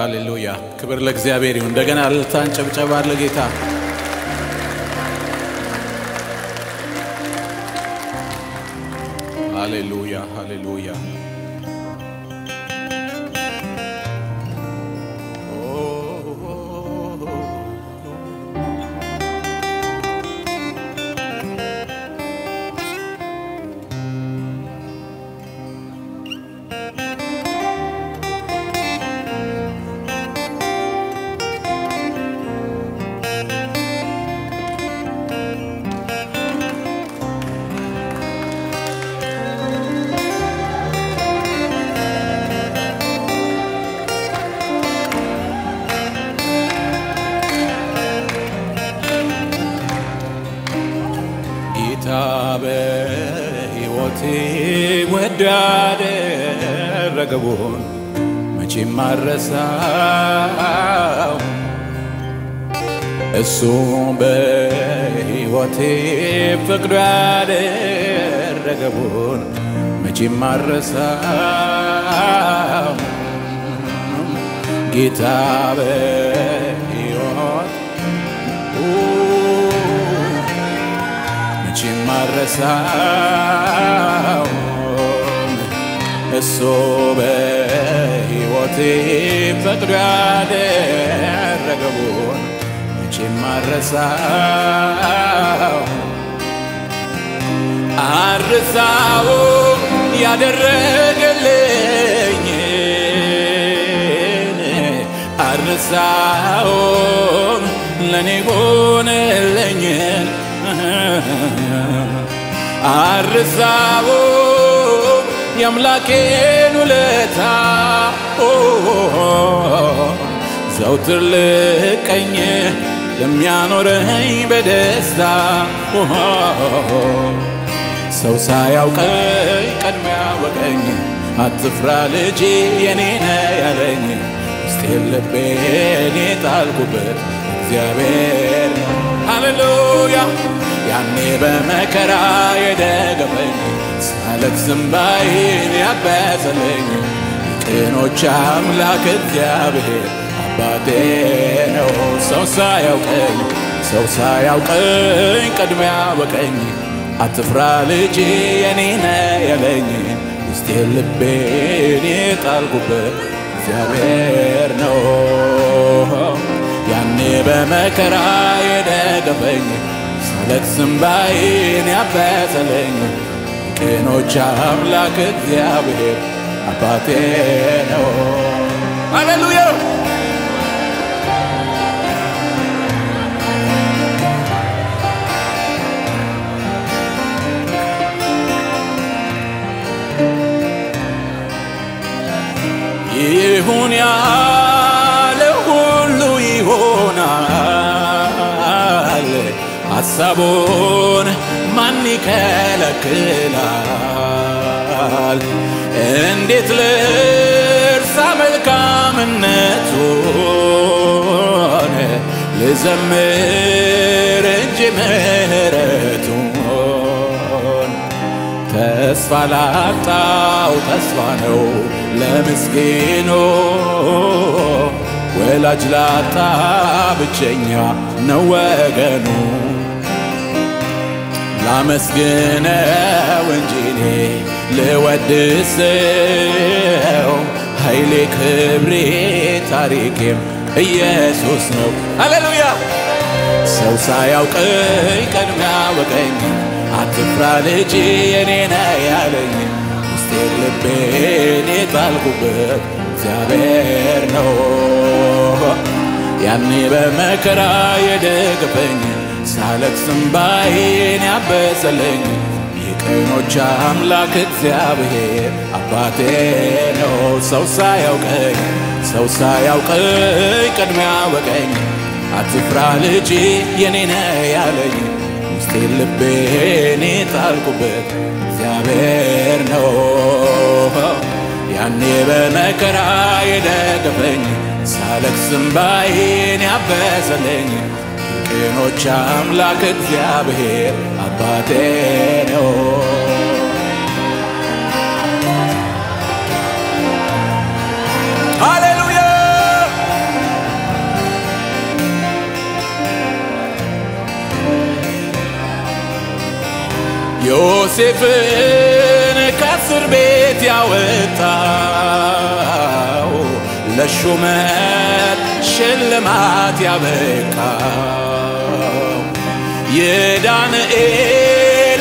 ሃሌሉያ ክብር ለእግዚአብሔር ይሁን። እንደገና እልልታን ጨብጨባ ለጌታ ሃሌሉያ ሃሌሉያ። ያደረገውን መቼም አረሳው። እሱ በሕይወቴ ፈቅዶ ያደረገውን መቼም አረሳው። ጌታ በሕይወት መቼም አረሳው እሱ በሕይወቴ ፈቅዶ ያደረገውን መቼም አረሳው አርሳው ያደረገልኝን አርሳውን ለኔ ሆነልኝን አርሳው የአምላኬን ውለታ ዘውትር ልቀኝ ለሚያኖረኝ በደስታ ሰው ሳያውቀኝ ቀድሞ ያወቀኝ አትፍራ ልጄ የኔ ነህ ያለኝ ውስጤን ልቤን የጣልኩበት እግዚአብሔር ሃሌሉያ ያኔ በመከራ የደገፈኝ ሳለቅስ እንባዬን ያበሰለኝ የቅኖች አምላክ እግዚአብሔር አባቴ ነው። ሰው ሳያውቀኝ ሰው ሳያውቀኝ ቀድሞ ያወቀኝ አትፍራ ልጄ የኔ ነህ ያለኝ ውስጤን ልቤን የጣልኩበት እግዚአብሔር ነው። ያኔ በመከራ የደገፈኝ ሳለቅስ እንባዬን ያበሰለኝ የቅኖች አምላክ እግዚአብሔር አባቴ ነው። ሃሌሉያ ይሁን ያለ ሁሉ ይሆናል። ሐሳቡን ማን ይከለክላል? እንዴት ልርሳ መልካምነቱን ልዘምር እንጂ ምሕረቱን ተስፋ ላጣው ተስፋ ነው ለምስኪኑ ወላጅ ላጣ ብቸኛ ነው ወገኑ። ላመስግነው እንጂ እኔ ልወድሰው ኃይሌ ክብሬ ታሪኬም ኢየሱስ ነው። ሃሌሉያ ሰው ሳያውቀኝ ቀድሞ ያወቀኝ አትፍራ ልጄ የኔ ነህ ያለኝ ውስጤን ልቤን የጣልኩበት እግዚአብሔር ነው። ያኔ በመከራ የደገፈኝ ሳለቅስ እንባዬን ያበሰለኝ የቅኖች አምላክ እግዚአብሔር አባቴ ነው። ሰው ሳያውቀኝ ሰው ሳያውቀኝ ቀድሞ ያወቀኝ አትፍራ ልጄ የኔ ነህ ያለኝ ውስጤን ልቤን የጣልኩበት እግዚአብሔር ነው። ያኔ በመከራ የደገፈኝ ሳለቅስ እንባዬን ያበሰለኝ የቀኖች አምላክ እግዚአብሔር አባቴ ነው። ሃሌሉያ ዮሴፍን ከእስር ቤት ያወጣው ለሹመት ሽልማት ያበቃ የዳንኤል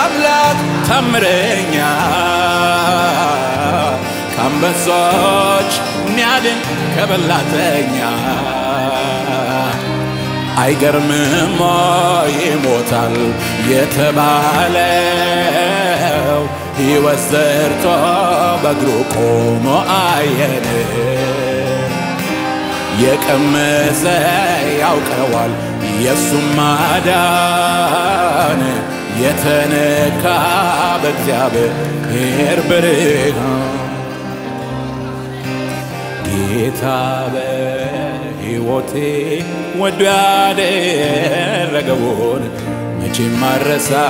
አምላክ ታምረኛ ከአንበሶች ሚያድን ከበላተኛ አይገርምም ይሞታል የተባለው ሕይወት ዘርቶ በእግሩ ቆሞ አየን። የቀመሰ ያውቀዋል የእሱም ማዳን የተነካ በእግዚአብሔር ብርሃን። ጌታ በሕይወቴ ወዶ ያደረገውን መቼም ማረሳው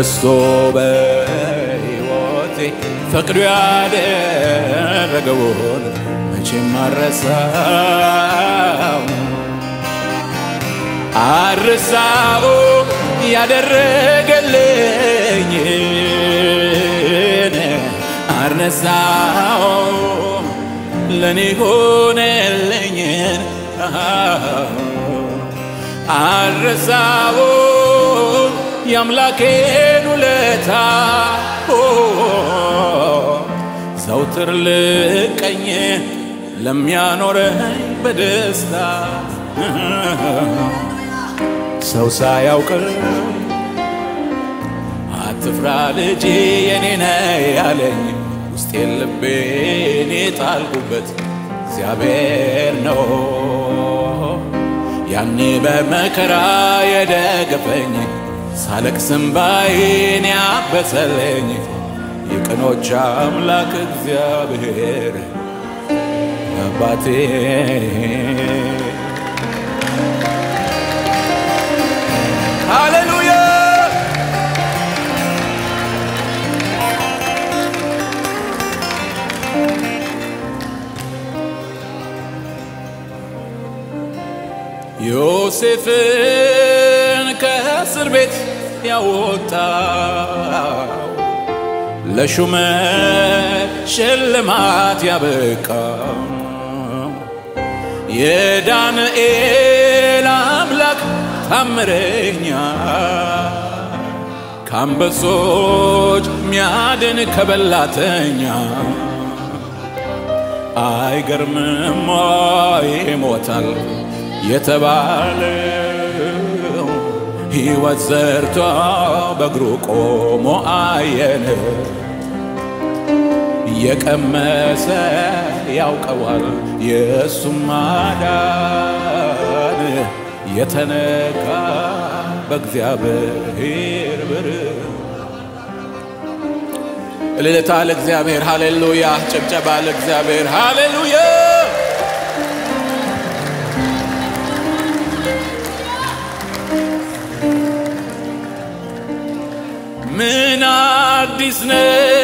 እሱ በሕይወቴ ፈቅዶ ያደረገውን መቼም ማረሳው አርሳው ያደረገልኝን አርነሳው ለኔ ሆነልኝን አርሳው የአምላኬን ውለታ ዘውትር ልቀኝ ለሚያኖረኝ በደስታ። ሰው ሳያውቅ አትፍራ ልጄ የኔ ነህ ያለኝ ውስጤን ልቤን የጣልኩበት እግዚአብሔር ነው። ያኔ በመከራ የደገፈኝ ሳለቅስ እንባዬን ያበሰለኝ የቅኖች አምላክ እግዚአብሔር አባቴ ሃሌሉያ ዮሴፍን ከእስር ቤት ያወጣው ለሹመት ሽልማት ያበቃው የዳንኤል አምላክ ታምረኛ ከአንበሶች ሚያድን ከበላተኛ አይገርምም ይሞታል የተባለው ሕይወት ዘርቶ በእግሩ ቆሞ አየን። የቀመሰ ያውቀዋል። የእሱም ማዳን የተነካ በእግዚአብሔር ብርሃን እልልታ ለእግዚአብሔር። ሃሌሉያ፣ ጭብጨባ ለእግዚአብሔር። ሃሌሉያ። ምን አዲስ ነገር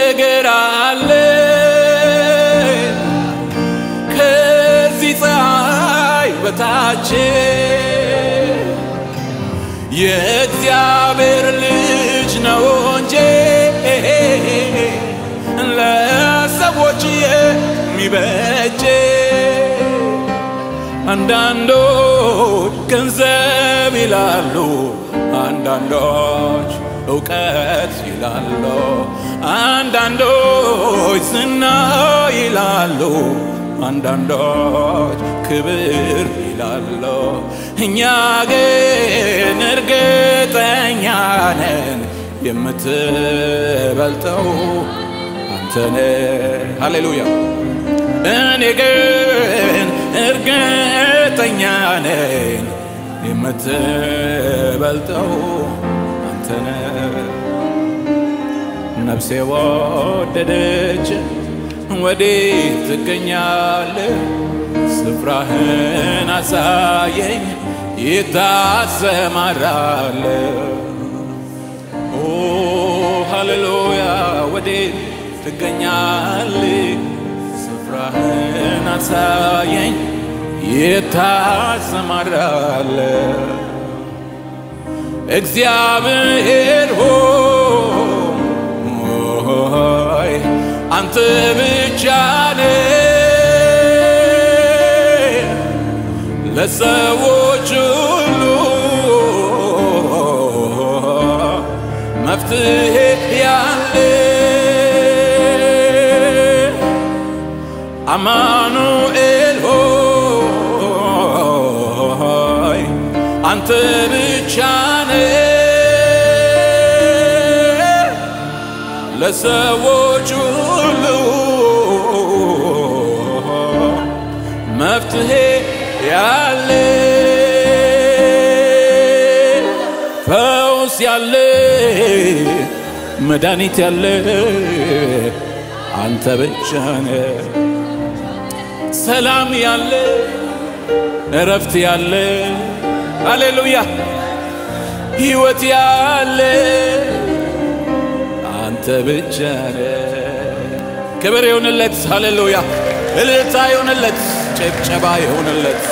የእግዚአብሔር ልጅ ነው እንጂ ለሰዎች የሚበጅ አንዳንዶች ገንዘብ ይላሉ፣ አንዳንዶች እውቀት ይላሉ፣ አንዳንዶች ዝና ይላሉ፣ አንዳንዶች ክብር ይላሉ። እኛ ግን እርግጠኛ ነን የምትበልጠው አንተነ ሃሌሉያ። እኔ ግን እርግጠኛ ነን የምትበልጠው አንተነ ነፍሴ ወደደች ወዴት ትገኛለህ? ስፍራህን አሳየኝ ይታሰማራለህ ኦ ሃሌሉያ ወዴት ትገኛለህ? ስፍራህን አሳየኝ የታሰማራለህ እግዚአብሔር ሆይ አንተ ብቻ ነህ ለሰዎች ሁሉ መፍትሄ ያለ አማኑኤል ሆይ አንተ ብቻ ነህ ለሰዎች መፍትሄ ያለ ፈውስ ያለ መድኃኒት ያለ አንተ ብቻ ነህ። ሰላም ያለ እረፍት ያለ ሃሌሉያ ሕይወት ያለ አንተ ብቻ ነህ። ክብር ይሁንለት። ሃሌሉያ እልልታ ይሁንለት። ጭብጨባ ይሁንለት።